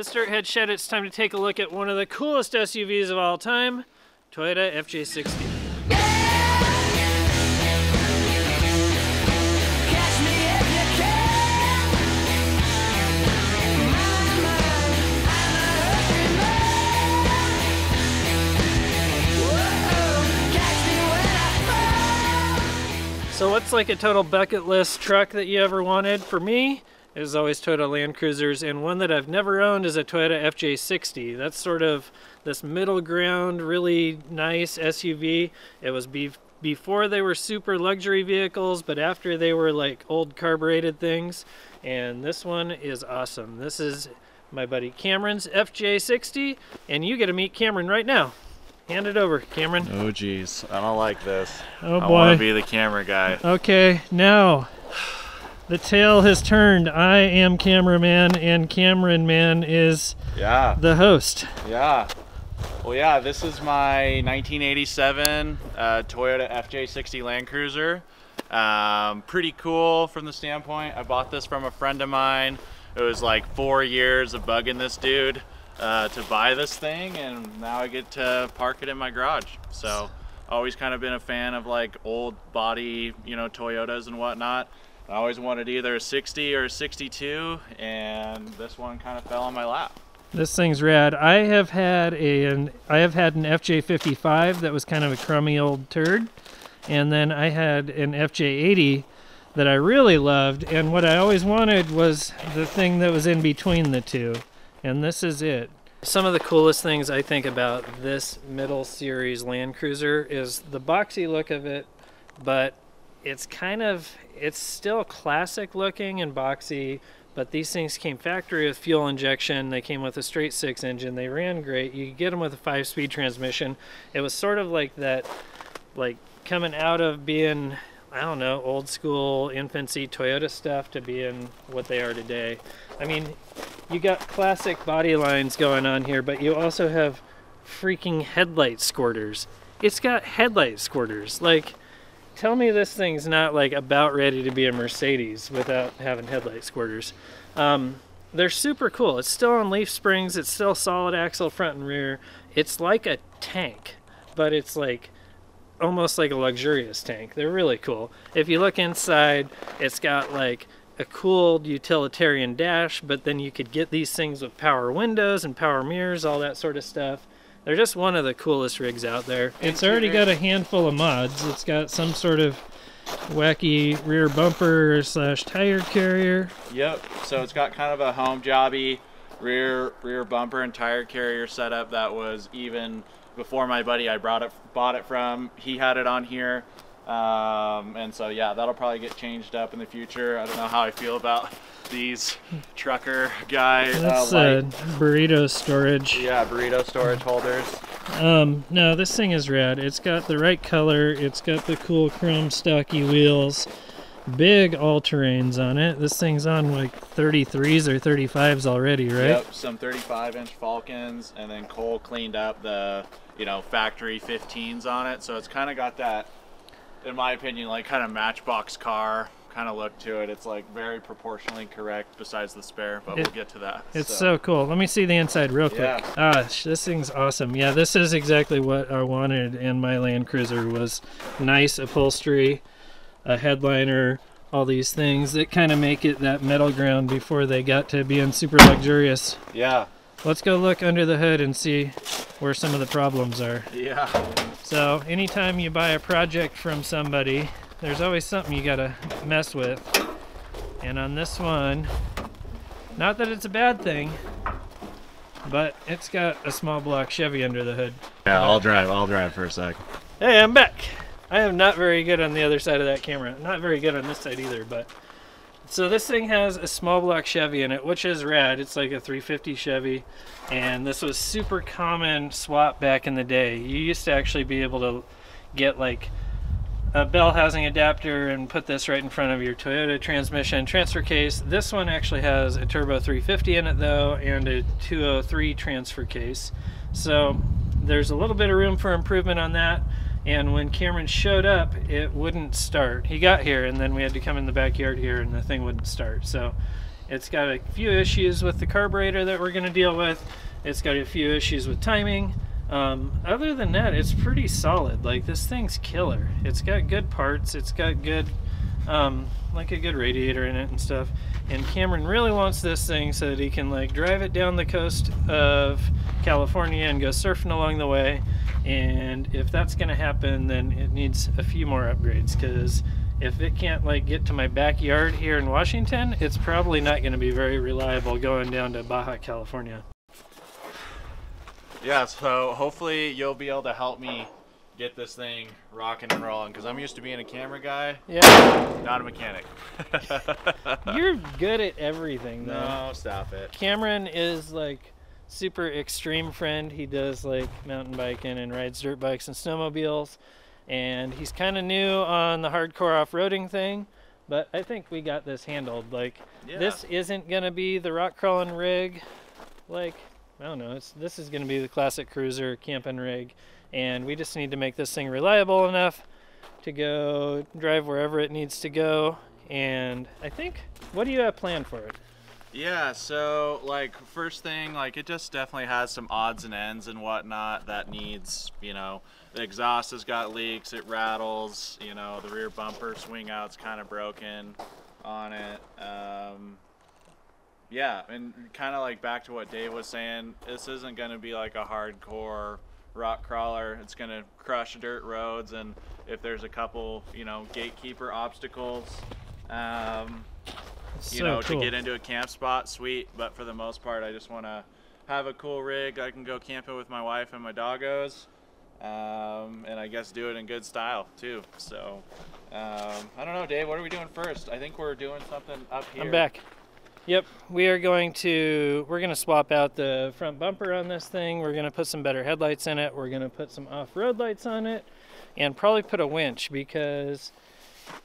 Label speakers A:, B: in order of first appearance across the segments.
A: This Dirthead Shed, it's time to take a look at one of the coolest SUVs of all time, Toyota FJ60.
B: Catch me if you can. My mind, I'm a hungry man. Whoa, catch me when I fall.
A: So what's like a total bucket list truck that you ever wanted? For me, was always Toyota Land Cruisers, and one that I've never owned is a Toyota FJ60. That's sort of this middle ground, really nice SUV. It was be- before they were super luxury vehicles, but after they were like old carbureted things. And this one is awesome. This is my buddy Cameron's FJ60, and you get to meet Cameron right now. Hand it over, Cameron.
C: Oh geez, I don't like this.
A: Oh boy.
C: I want to be the camera guy.
A: Okay, now the tail has turned. I am cameraman, and Cameron Man is
C: Yeah,
A: the host.
C: yeah. Well, yeah, this is my 1987 uh, Toyota FJ60 Land Cruiser. Um, pretty cool from the standpoint. I bought this from a friend of mine. It was like four years of bugging this dude uh, to buy this thing, and now I get to park it in my garage. So, always kind of been a fan of like old body, you know, Toyotas and whatnot. I always wanted either a 60 or a 62, and this one kind of fell on my lap.
A: This thing's rad. I have had a, an I have had an FJ55 that was kind of a crummy old turd, and then I had an FJ80 that I really loved. And what I always wanted was the thing that was in between the two, and this is it. Some of the coolest things I think about this middle series Land Cruiser is the boxy look of it, but it's kind of it's still classic looking and boxy but these things came factory with fuel injection. They came with a straight six engine. They ran great. You get them with a five speed transmission. It was sort of like that like coming out of being i don't know old school infancy toyota stuff to being what they are today. I mean you got classic body lines going on here but you also have freaking headlight squirters. It's got headlight squirters. Like tell me this thing's not like about ready to be a Mercedes without having headlight squirters. Um, they're super cool. It's still on leaf springs. It's still solid axle front and rear. It's like a tank, but it's like almost like a luxurious tank. They're really cool. If you look inside, it's got like a cool utilitarian dash, but then you could get these things with power windows and power mirrors, all that sort of stuff. They're just one of the coolest rigs out there. It's already got a handful of mods. It's got some sort of wacky rear bumper slash tire carrier.
C: Yep. So it's got kind of a home jobby rear rear bumper and tire carrier setup that was even before my buddy I brought it bought it from. He had it on here. Um, and so yeah, that'll probably get changed up in the future. I don't know how I feel about these trucker guy uh,
A: That's
C: light-
A: uh, burrito storage.
C: yeah burrito storage holders.
A: Um, no, this thing is rad. It's got the right color. It's got the cool chrome stocky wheels. Big all-terrains on it. This thing's on like 33s or 35s already, right?
C: Yep, some 35 inch Falkens, and then Cole cleaned up the you know factory 15s on it, so it's kind of got that, in my opinion, like kind of matchbox car kind of look to it. It's like very proportionally correct, besides the spare, but
A: It-
C: we'll get to that.
A: It's so cool. Let me see the inside real quick.
C: Yeah.
A: Ah, this thing's awesome. Yeah, this is exactly what I wanted in my Land Cruiser was nice upholstery, a headliner, all these things that kind of make it that middle ground before they got to being super luxurious.
C: yeah,
A: Let's go look under the hood and see where some of the problems are.
C: yeah,
A: So, anytime you buy a project from somebody, there's always something you gotta mess with. And on this one, not that it's a bad thing, but it's got a small block Chevy under the hood.
C: yeah. I'll drive. I'll drive for a sec.
A: Hey, I'm back. I am not very good on the other side of that camera. Not very good on this side either, but so this thing has a small block Chevy in it, which is rad. It's like a 350 Chevy, and this was super common swap back in the day. You used to actually be able to get like a bell housing adapter and put this right in front of your Toyota transmission transfer case. This one actually has a turbo 350 in it though, and a 203 transfer case. So there's a little bit of room for improvement on that. And when Cameron showed up, it wouldn't start. He got here, and then we had to come in the backyard here, and the thing wouldn't start. So It's got a few issues with the carburetor that we're going to deal with. It's got a few issues with timing. Um, other than that, it's pretty solid. Like this thing's killer. It's got good parts. It's got good, um, like a good radiator in it and stuff. And Cameron really wants this thing so that he can like drive it down the coast of California and go surfing along the way. And if that's gonna happen, then it needs a few more upgrades because if it can't like get to my backyard here in Washington, it's probably not gonna be very reliable going down to Baja California.
C: Yeah, so hopefully you'll be able to help me get this thing rocking and rolling because I'm used to being a camera guy,
A: Yeah,
C: not a mechanic.
A: you're good at everything though.
C: no, stop it.
A: Cameron is like super extreme friend. He does like mountain biking and rides dirt bikes and snowmobiles. And he's kind of new on the hardcore off-roading thing, but I think we got this handled. Like
C: Yeah.
A: this isn't going to be the rock crawling rig like I don't know, this is going to be the classic cruiser camping rig and we just need to make this thing reliable enough to go drive wherever it needs to go. And I think what do you have planned for it?
C: Yeah, so like first thing, like it just definitely has some odds and ends and whatnot that needs, you know, the exhaust has got leaks, it rattles, you know, the rear bumper swing out's kind of broken on it. Um, yeah, and kind of like back to what Dave was saying, this isn't going to be like a hardcore rock crawler. It's going to crush dirt roads, and if there's a couple, you know, gatekeeper obstacles, um, you
A: So
C: know,
A: cool.
C: to get into a camp spot, sweet. But for the most part, I just want to have a cool rig. I can go camping with my wife and my doggos, um, and I guess do it in good style too. So, um, I don't know, Dave. What are we doing first? I think we're doing something up here.
A: I'm back. Yep, we are going to we're going to swap out the front bumper on this thing. We're going to put some better headlights in it. We're going to put some off-road lights on it and probably put a winch because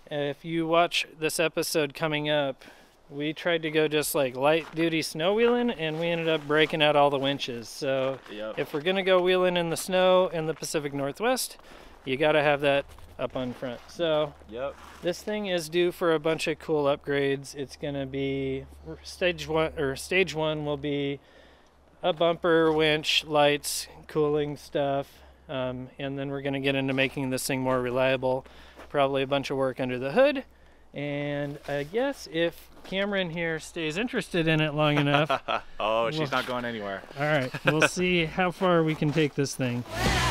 A: if you watch this episode coming up, we tried to go just like light duty snow wheeling and we ended up breaking out all the winches. So
C: Yep.
A: if we're going to go wheeling in the snow in the Pacific Northwest, you got to have that up on front. So
C: Yep.
A: this thing is due for a bunch of cool upgrades. It's gonna be stage one or stage one will be a bumper, winch, lights, cooling stuff, um, and then we're gonna get into making this thing more reliable. Probably a bunch of work under the hood, and I guess if Cameron here stays interested in it long enough,
C: oh, she's
A: Well-
C: not going anywhere.
A: all right, we'll see how far we can take this thing.
B: When I